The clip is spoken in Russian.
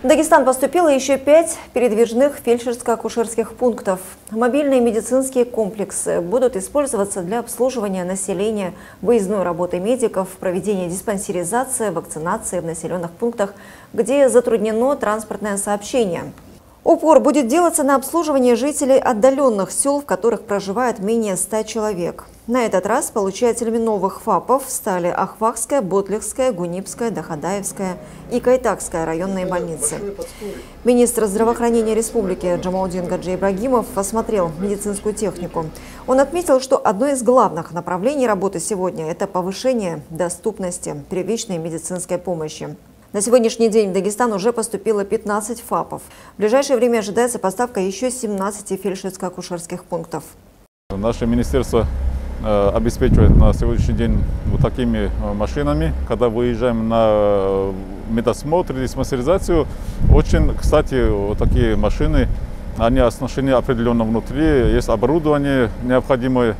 В Дагестан поступило еще пять передвижных фельдшерско-акушерских пунктов. Мобильные медицинские комплексы будут использоваться для обслуживания населения, выездной работы медиков, проведения диспансеризации, вакцинации в населенных пунктах, где затруднено транспортное сообщение. Упор будет делаться на обслуживание жителей отдаленных сел, в которых проживает менее 100 человек. На этот раз получателями новых ФАПов стали Ахвахская, Ботлихская, Гунипская, Дахадаевская и Кайтакская районные больницы. Министр здравоохранения республики Джамаудин Гаджи Ибрагимов осмотрел медицинскую технику. Он отметил, что одно из главных направлений работы сегодня – это повышение доступности первичной медицинской помощи. На сегодняшний день в Дагестан уже поступило 15 ФАПов. В ближайшее время ожидается поставка еще 17 фельдшерско-акушерских пунктов. Наше министерство обеспечивает на сегодняшний день вот такими э, машинами. Когда выезжаем на э, медосмотр и диспансеризацию, очень, кстати, вот такие машины, они оснащены определенно внутри, есть оборудование необходимое